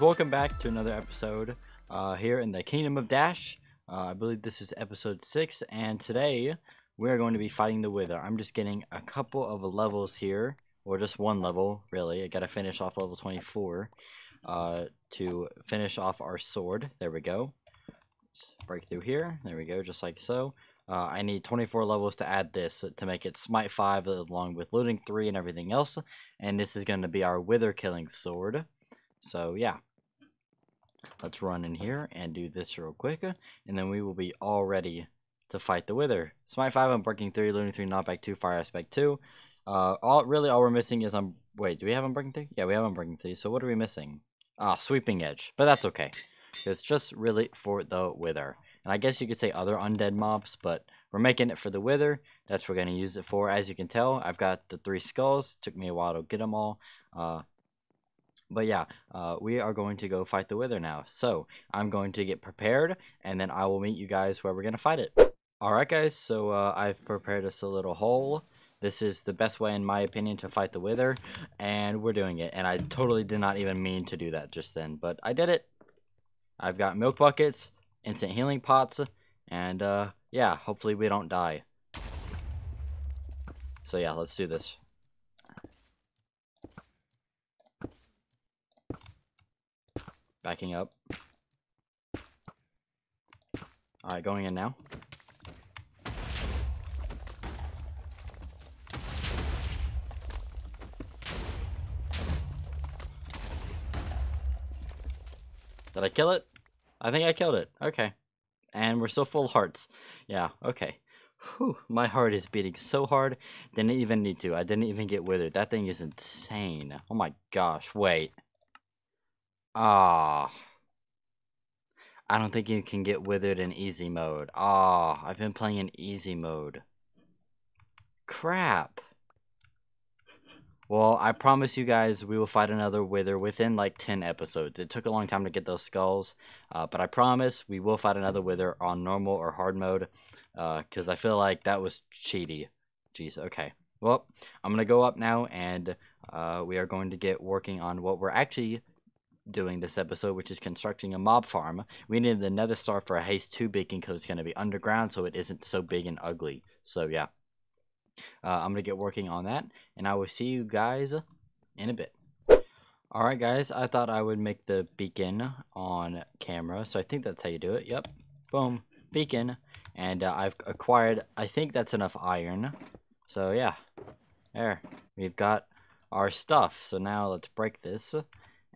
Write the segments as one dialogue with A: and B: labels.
A: welcome back to another episode uh, here in the Kingdom of Dash. Uh, I believe this is episode 6, and today we're going to be fighting the Wither. I'm just getting a couple of levels here, or just one level, really. I gotta finish off level 24 uh, to finish off our sword. There we go. Let's break through here. There we go, just like so. Uh, I need 24 levels to add this to make it Smite 5 along with Looting 3 and everything else. And this is going to be our Wither Killing Sword. So yeah, let's run in here and do this real quick, and then we will be all ready to fight the Wither. Smite 5, Unbreaking 3, Looting 3, Knockback 2, Fire Aspect 2. Uh, all really all we're missing is um. Wait, do we have Unbreaking 3? Yeah, we have Unbreaking 3. So what are we missing? Ah, Sweeping Edge, but that's okay. It's just really for the Wither. And I guess you could say other undead mobs, but we're making it for the Wither. That's what we're going to use it for. As you can tell, I've got the three skulls. Took me a while to get them all. Uh, but yeah, uh, we are going to go fight the Wither now. So I'm going to get prepared, and then I will meet you guys where we're going to fight it. Alright guys, so uh, I've prepared us a little hole. This is the best way, in my opinion, to fight the Wither, and we're doing it. And I totally did not even mean to do that just then, but I did it. I've got milk buckets, instant healing pots, and uh, yeah, hopefully we don't die. So yeah, let's do this. Backing up. Alright, going in now. Did I kill it? I think I killed it. Okay. And we're still full hearts. Yeah, okay. Whew, my heart is beating so hard. Didn't even need to. I didn't even get withered. That thing is insane. Oh my gosh, wait. Ah. I don't think you can get withered in easy mode. Ah, I've been playing in easy mode. Crap. Well, I promise you guys we will fight another Wither within like 10 episodes. It took a long time to get those skulls, uh, but I promise we will fight another Wither on normal or hard mode, because uh, I feel like that was cheaty. Jeez, okay. Well, I'm going to go up now, and uh, we are going to get working on what we're actually doing this episode, which is constructing a mob farm. We need the nether star for a haste 2 beacon because it's going to be underground, so it isn't so big and ugly. So, yeah. Uh, I'm going to get working on that, and I will see you guys in a bit. Alright guys, I thought I would make the beacon on camera, so I think that's how you do it. Yep, boom, beacon, and uh, I've acquired, I think that's enough iron. So yeah, there, we've got our stuff. So now let's break this,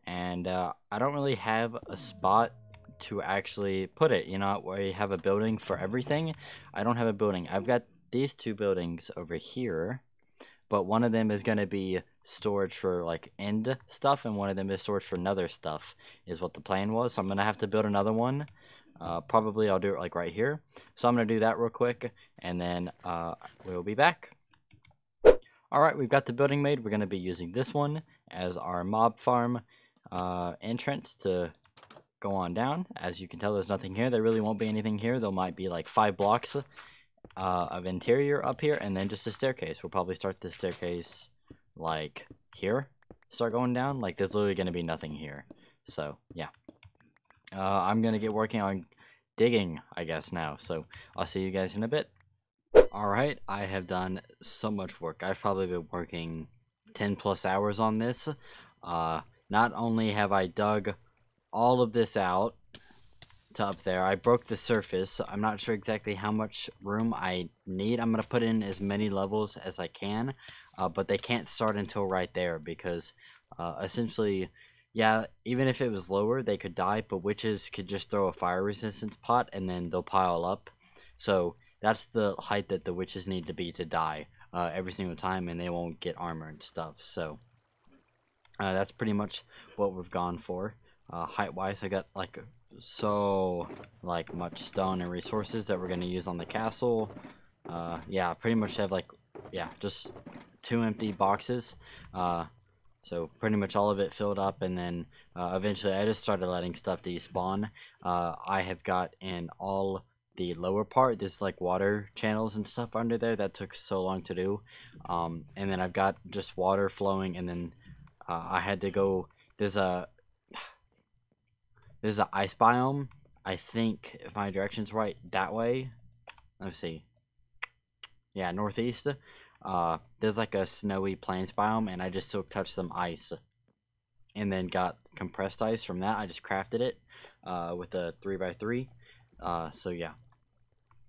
A: and uh, I don't really have a spot to actually put it, you know, where you have a building for everything. I don't have a building. I've got these two buildings over here, but one of them is going to be storage for like end stuff, and one of them is storage for another stuff, is what the plan was. So I'm going to have to build another one. Uh, probably I'll do it like right here. So I'm going to do that real quick, and then uh, we'll be back. Alright, we've got the building made. We're going to be using this one as our mob farm uh, entrance to go on down. As you can tell, there's nothing here. There really won't be anything here. There might be like five blocks uh, of interior up here, and then just a staircase. We'll probably start the staircase like here. Start going down. Like there's literally going to be nothing here. So yeah, uh, I'm gonna get working on digging, I guess now. So I'll see you guys in a bit. All right, I have done so much work. I've probably been working 10 plus hours on this. Uh, not only have I dug all of this out to up there. I broke the surface. I'm not sure exactly how much room I need. I'm going to put in as many levels as I can, uh, but they can't start until right there because uh, essentially, yeah, even if it was lower, they could die, but witches could just throw a fire resistance pot and then they'll pile up. So that's the height that the witches need to be to die uh, every single time and they won't get armor and stuff. So uh, that's pretty much what we've gone for. Uh, height wise, I got like so like much stone and resources that we're to use on the castle. Uh, yeah, pretty much have like, yeah, just two empty boxes. Uh, so pretty much all of it filled up and then uh, eventually I just started letting stuff despawn. Uh, I have got in all the lower part, there's like water channels and stuff under there that took so long to do. Um, and then I've got just water flowing and then uh, I had to go, there's a, there's an ice biome. I think if my direction's right, that way. Let me see. Yeah, northeast. Uh, there's like a snowy plains biome, and I just silk touched some ice, and then got compressed ice from that. I just crafted it uh, with a three x three. Uh, so yeah,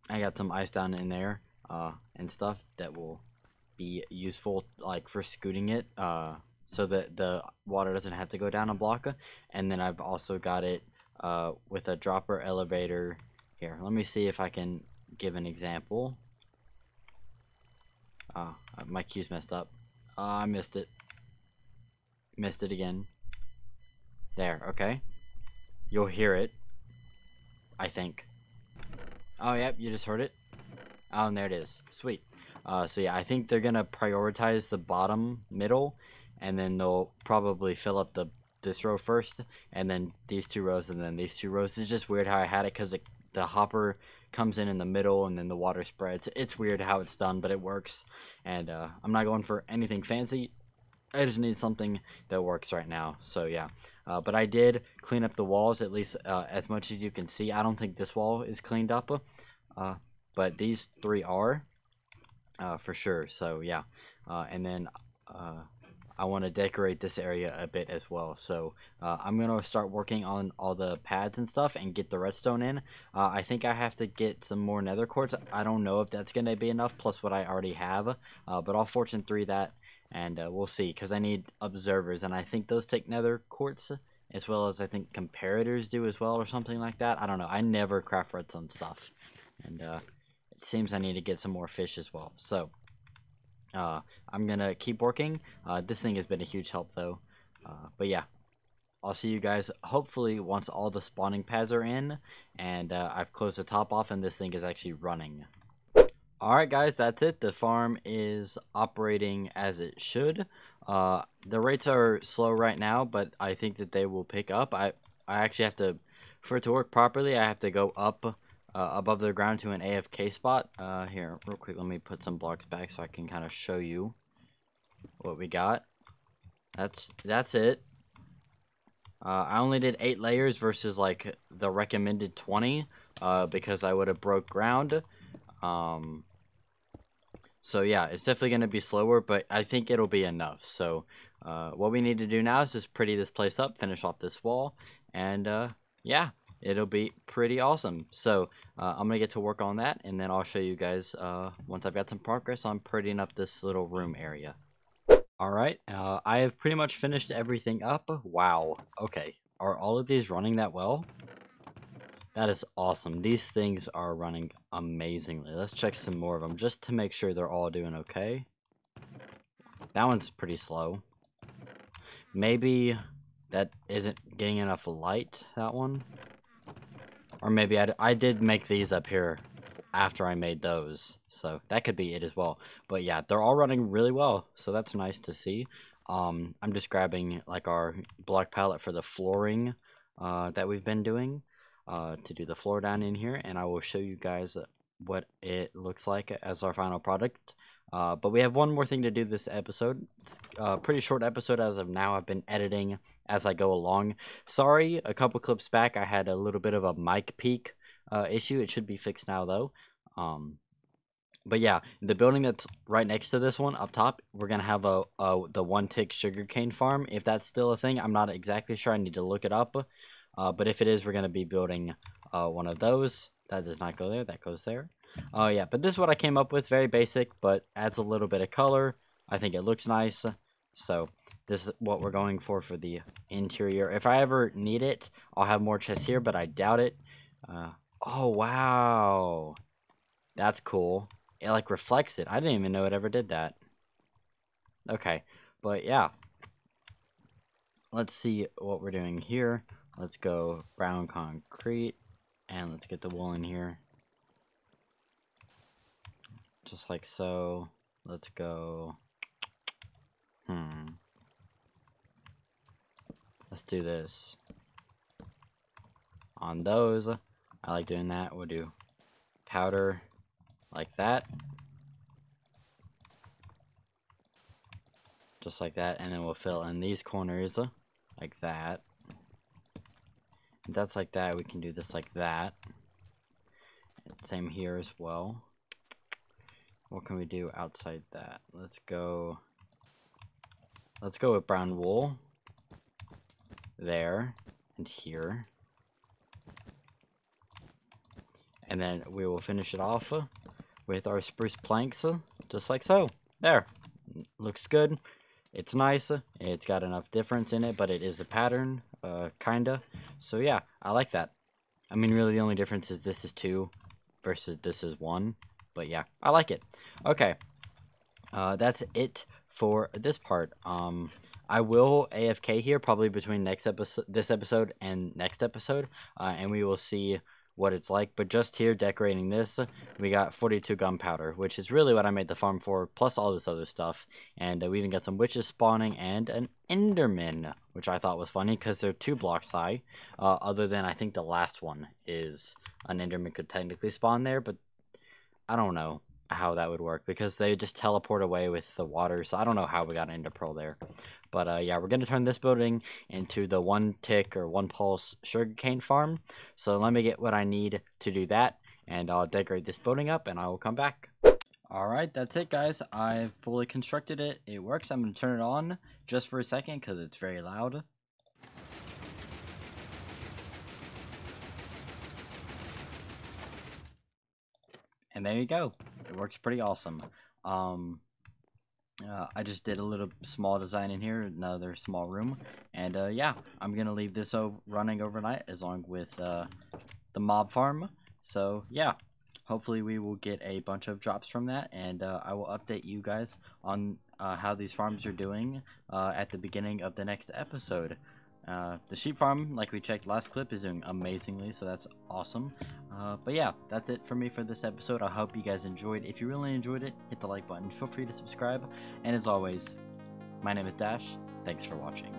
A: I got some ice down in there uh, and stuff that will be useful like for scooting it uh, so that the water doesn't have to go down a block. And then I've also got it uh, with a dropper elevator. Here, let me see if I can give an example. Oh, my cue's messed up. Oh, I missed it. Missed it again. There, okay. You'll hear it. I think. Oh, yep, you just heard it. Oh, and there it is. Sweet. Uh, so yeah, I think they're gonna prioritize the bottom middle, and then they'll probably fill up the this row first, and then these two rows, and then these two rows. It's just weird how I had it because the hopper comes in in the middle, and then the water spreads. It's weird how it's done, but it works. And uh, I'm not going for anything fancy. I just need something that works right now. So yeah, uh, but I did clean up the walls at least uh, as much as you can see. I don't think this wall is cleaned up, uh, but these three are uh, for sure. So yeah, uh, and then uh, I want to decorate this area a bit as well. So uh, I'm gonna start working on all the pads and stuff and get the redstone in. Uh, I think I have to get some more nether quartz. I don't know if that's gonna be enough plus what I already have, uh, but I'll fortune three that and we'll see because I need observers and I think those take nether quartz as well as I think comparators do as well or something like that. I don't know. I never craft redstone stuff and it seems I need to get some more fish as well. So, uh, I'm going to keep working. Uh, this thing has been a huge help, though. Uh, but yeah, I'll see you guys hopefully once all the spawning pads are in and uh, I've closed the top off and this thing is actually running. Alright guys, that's it. The farm is operating as it should. Uh, the rates are slow right now, but I think that they will pick up. I, I actually have to, for it to work properly, I have to go up uh, above the ground to an AFK spot. Uh, here, real quick, let me put some blocks back so I can kind of show you what we got. That's that's it. Uh, I only did 8 layers versus like the recommended 20 uh, because I would have broke ground. Um, so yeah, it's definitely going to be slower, but I think it'll be enough. So uh, what we need to do now is just pretty this place up, finish off this wall, and uh, yeah it'll be pretty awesome. So uh, I'm gonna get to work on that, and then I'll show you guys uh, once I've got some progress on prettying up this little room area. Alright, uh, I have pretty much finished everything up. Wow, okay. Are all of these running that well? That is awesome. These things are running amazingly. Let's check some more of them just to make sure they're all doing okay. That one's pretty slow. Maybe that isn't getting enough light, that one. Or maybe I, I did make these up here after I made those. So that could be it as well. But yeah, they're all running really well. So that's nice to see. Um, I'm just grabbing like our block palette for the flooring uh, that we've been doing uh, to do the floor down in here. And I will show you guys what it looks like as our final product. Uh, but we have one more thing to do this episode. Uh, pretty short episode as of now. I've been editing as I go along. Sorry, a couple clips back I had a little bit of a mic peak uh, issue. It should be fixed now though. Um, but yeah, the building that's right next to this one up top, we're gonna have a, a the one tick sugarcane farm. If that's still a thing, I'm not exactly sure. I need to look it up. Uh, but if it is, we're gonna be building uh, one of those. That does not go there. That goes there. Oh yeah, but this is what I came up with. Very basic, but adds a little bit of color. I think it looks nice. So this is what we're going for for the interior. If I ever need it, I'll have more chests here, but I doubt it. Uh, oh, wow. That's cool. It, like, reflects it. I didn't even know it ever did that. Okay, but yeah. Let's see what we're doing here. Let's go brown concrete, and let's get the wool in here. Just like so. Let's go... Hmm. Let's do this. On those, I like doing that. We'll do powder like that. Just like that. And then we'll fill in these corners uh, like that. that's like that, we can do this like that. Same here as well. What can we do outside that? Let's go... Let's go with brown wool. There. And here. And then we will finish it off with our spruce planks, just like so. There. Looks good. It's nice. It's got enough difference in it, but it is a pattern, uh, kinda. So yeah, I like that. I mean, really the only difference is this is two versus this is one. But yeah, I like it. Okay. Uh, that's it for this part. Um, I will AFK here probably between next episode, this episode and next episode, uh, and we will see what it's like. But just here decorating this, we got 42 gunpowder, which is really what I made the farm for, plus all this other stuff. And uh, we even got some witches spawning and an enderman, which I thought was funny because they're two blocks high. Uh, other than I think the last one is an enderman could technically spawn there, but I don't know how that would work because they just teleport away with the water. So I don't know how we got ender pearl there. But uh, yeah, we're going to turn this building into the one tick or one pulse sugarcane farm. So let me get what I need to do that. And I'll decorate this building up and I will come back. Alright, that's it guys. I've fully constructed it. It works. I'm going to turn it on just for a second because it's very loud. And there you go. It works pretty awesome. Um, uh, I just did a little small design in here, another small room, and uh, yeah, I'm gonna leave this over running overnight as long with uh, the mob farm. So yeah, hopefully we will get a bunch of drops from that, and uh, I will update you guys on uh, how these farms are doing uh, at the beginning of the next episode. Uh, the sheep farm, like we checked last clip, is doing amazingly, so that's awesome. Uh, but yeah, that's it for me for this episode. I hope you guys enjoyed. If you really enjoyed it, hit the like button. Feel free to subscribe. And as always, my name is Dash. Thanks for watching.